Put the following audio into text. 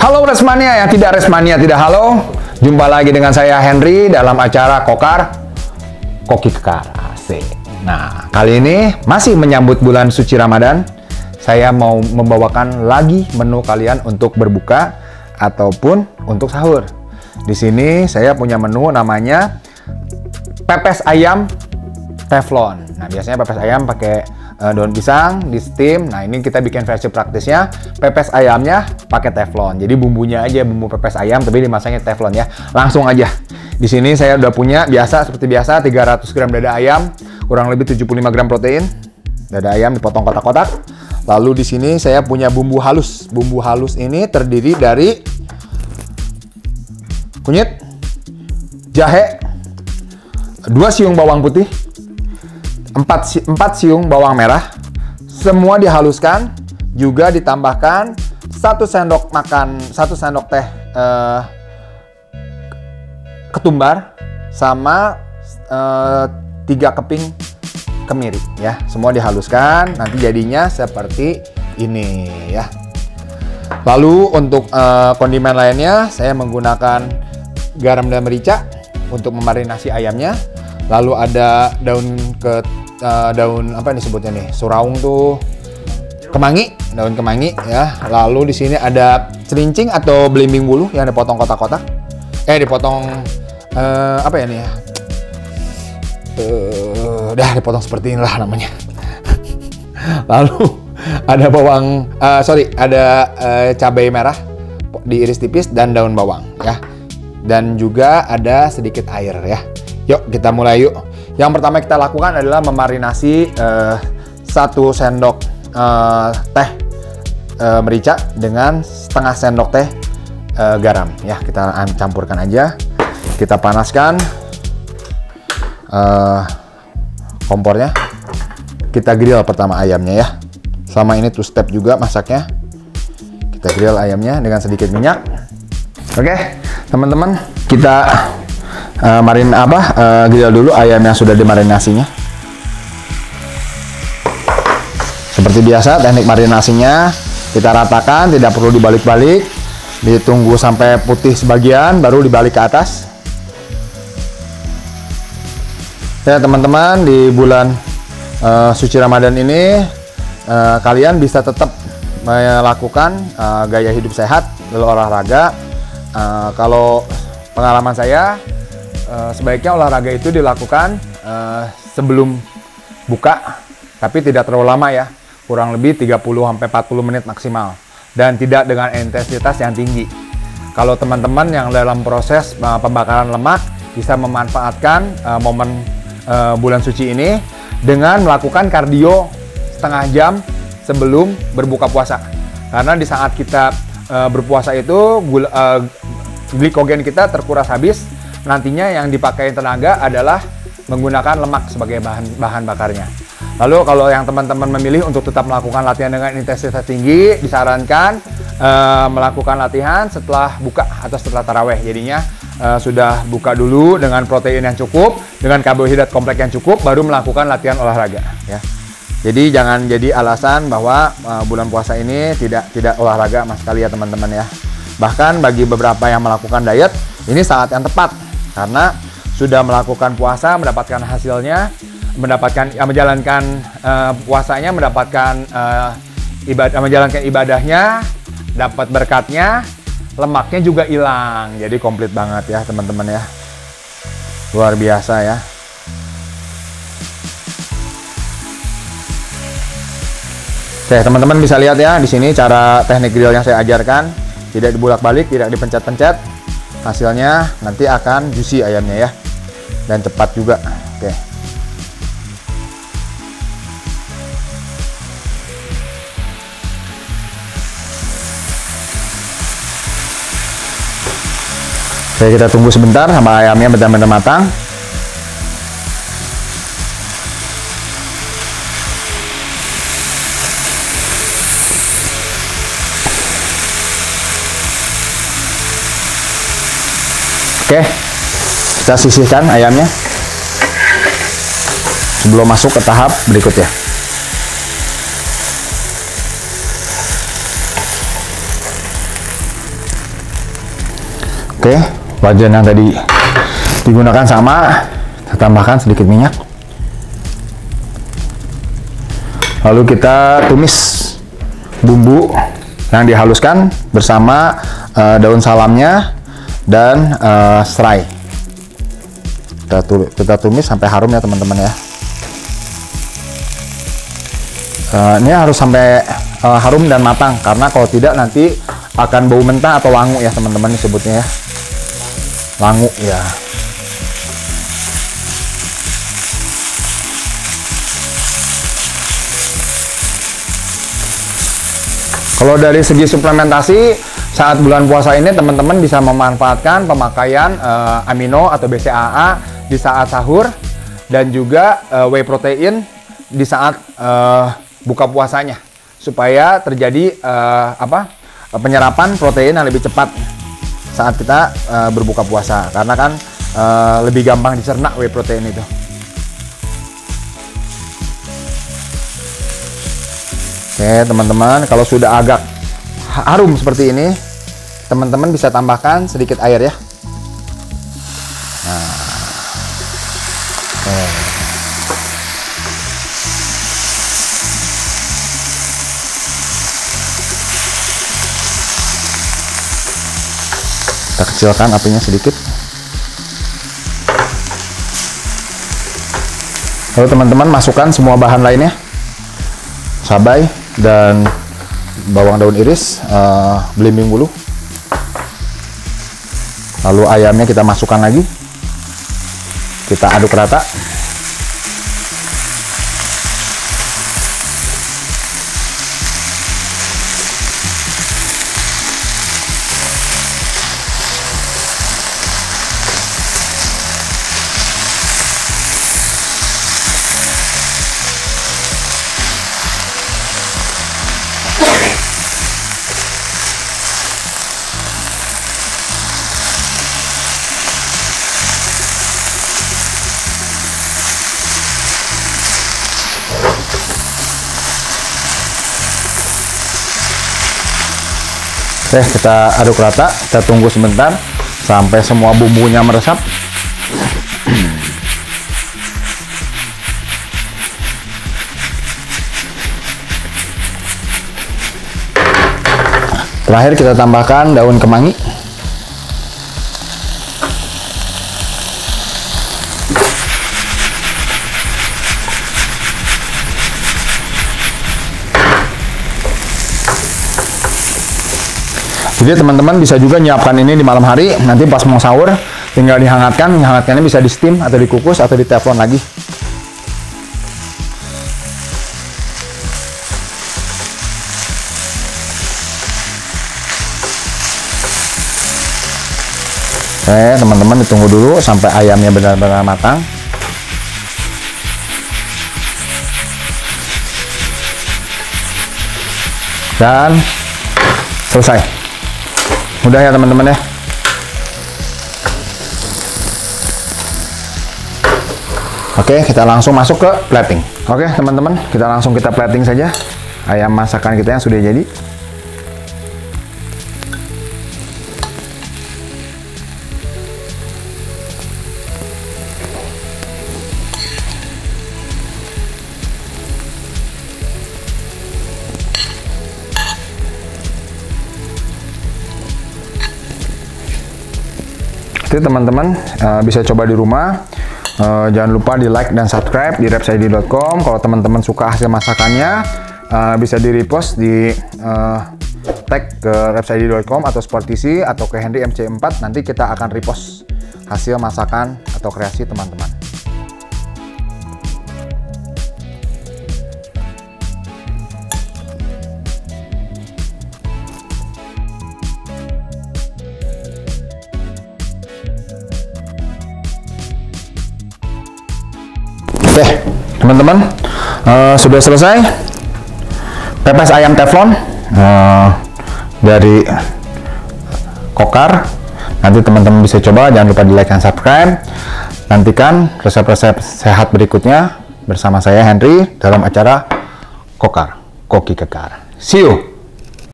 Halo Resmania yang tidak Resmania tidak halo. Jumpa lagi dengan saya Henry dalam acara Kokar Koki Kekar. Asik. Nah, kali ini masih menyambut bulan suci Ramadan. Saya mau membawakan lagi menu kalian untuk berbuka ataupun untuk sahur. Di sini saya punya menu namanya pepes ayam teflon. Nah, biasanya pepes ayam pakai uh, daun pisang di steam. Nah, ini kita bikin versi praktisnya. Pepes ayamnya pakai teflon. Jadi bumbunya aja bumbu pepes ayam tapi dimasaknya teflon ya. Langsung aja. Di sini saya udah punya biasa seperti biasa 300 gram dada ayam, kurang lebih 75 gram protein. Dada ayam dipotong kotak-kotak. Lalu di sini saya punya bumbu halus. Bumbu halus ini terdiri dari kunyit, jahe, dua siung bawang putih, empat, si, empat siung bawang merah, semua dihaluskan, juga ditambahkan satu sendok makan, satu sendok teh eh, ketumbar, sama eh, tiga keping kemiri ya, semua dihaluskan, nanti jadinya seperti ini ya. Lalu untuk uh, kondimen lainnya saya menggunakan garam dan merica untuk memarinasi ayamnya. Lalu ada daun ke uh, daun apa nih sebutnya nih? Suraung tuh kemangi, daun kemangi ya. Lalu di sini ada celincing atau belimbing bulu yang dipotong kotak-kotak. Eh dipotong uh, apa ya nih ya? Uh, dah dipotong seperti inilah namanya. Lalu ada bawang, uh, sorry, ada uh, cabai merah diiris tipis dan daun bawang ya. Dan juga ada sedikit air ya. Yuk kita mulai yuk. Yang pertama kita lakukan adalah memarinasi uh, satu sendok uh, teh uh, merica dengan setengah sendok teh uh, garam ya. Kita campurkan aja. Kita panaskan uh, kompornya. Kita grill pertama ayamnya ya. Sama ini two step juga masaknya. Kita grill ayamnya dengan sedikit minyak. Oke, teman-teman, kita uh, marin apa? Uh, grill dulu ayam yang sudah dimarinasinya. Seperti biasa, teknik marinasinya kita ratakan, tidak perlu dibalik-balik. Ditunggu sampai putih sebagian, baru dibalik ke atas. Ya, teman-teman, di bulan uh, suci Ramadan ini uh, kalian bisa tetap melakukan uh, gaya hidup sehat, olahraga. Uh, kalau pengalaman saya, uh, sebaiknya olahraga itu dilakukan uh, sebelum buka, tapi tidak terlalu lama ya, kurang lebih 30 sampai 40 menit maksimal dan tidak dengan intensitas yang tinggi. Kalau teman-teman yang dalam proses uh, pembakaran lemak bisa memanfaatkan uh, momen uh, bulan suci ini dengan melakukan kardio setengah jam sebelum berbuka puasa. Karena di saat kita uh, berpuasa itu gula, uh, glikogen kita terkuras habis, nantinya yang dipakai tenaga adalah menggunakan lemak sebagai bahan bahan bakarnya. Lalu kalau yang teman-teman memilih untuk tetap melakukan latihan dengan intensitas tinggi, disarankan uh, melakukan latihan setelah buka atau setelah taraweh. Jadinya uh, sudah buka dulu dengan protein yang cukup, dengan karbohidrat kompleks yang cukup, baru melakukan latihan olahraga. Ya. Jadi jangan jadi alasan bahwa uh, bulan puasa ini tidak tidak olahraga mas sekali ya teman-teman ya. Bahkan bagi beberapa yang melakukan diet, ini saat yang tepat karena sudah melakukan puasa, mendapatkan hasilnya, mendapatkan ya, menjalankan uh, puasanya, mendapatkan uh, ibadah menjalankan ibadahnya, dapat berkatnya, lemaknya juga hilang. Jadi komplit banget ya teman-teman ya. Luar biasa ya. Oke, teman-teman bisa lihat ya di sini cara teknik grill yang saya ajarkan, tidak dibulak-balik, tidak dipencet-pencet. Hasilnya nanti akan juicy ayamnya ya. Dan cepat juga. Oke. Oke, kita tunggu sebentar sampai ayamnya benar-benar matang. Oke, kita sisihkan ayamnya sebelum masuk ke tahap berikutnya. Oke, wajan yang tadi digunakan sama, kita tambahkan sedikit minyak. Lalu kita tumis bumbu yang dihaluskan bersama uh, daun salamnya dan uh, serai. Kita, kita tumis sampai harum ya teman-teman ya. Uh, ini harus sampai uh, harum dan matang karena kalau tidak nanti akan bau mentah atau langu ya teman-teman disebutnya ya langu ya Kalau dari segi suplementasi saat bulan puasa ini teman-teman bisa memanfaatkan pemakaian uh, amino atau BCAA di saat sahur dan juga uh, whey protein di saat uh, buka puasanya supaya terjadi uh, apa penyerapan protein yang lebih cepat saat kita uh, berbuka puasa karena kan uh, lebih gampang dicerna whey protein itu. Oke teman-teman kalau sudah agak harum seperti ini teman-teman bisa tambahkan sedikit air ya. Nah. Kita kecilkan apinya sedikit. Lalu teman-teman masukkan semua bahan lainnya. Cabai dan bawang daun iris uh, belimbing bulu lalu ayamnya kita masukkan lagi. Kita aduk rata Oke, kita aduk rata, kita tunggu sebentar sampai semua bumbunya meresap. Terakhir kita tambahkan daun kemangi. Jadi teman-teman bisa juga nyiapkan ini di malam hari, nanti pas mau sahur tinggal dihangatkan, hangatkannya bisa di steam atau dikukus atau di teflon lagi. Oke, teman-teman ditunggu dulu sampai ayamnya benar-benar matang. Dan selesai. Mudah ya teman-teman ya. Oke, kita langsung masuk ke plating. Oke, teman-teman, kita langsung kita plating saja ayam masakan kita yang sudah jadi. Itu teman-teman uh, bisa coba di rumah. Uh, jangan lupa di like dan subscribe di repside.com. Kalau teman-teman suka hasil masakannya, uh, bisa di repost di uh, tag ke repside.com atau Sportisi atau ke Henry MC4. Nanti kita akan repost hasil masakan atau kreasi teman-teman. Teman-teman, uh, sudah selesai pepes ayam teflon uh, dari Kokar. Nanti teman-teman bisa coba, jangan lupa di like dan subscribe. Nantikan resep-resep sehat berikutnya bersama saya Henry dalam acara Kokar, Koki Kekar. See you!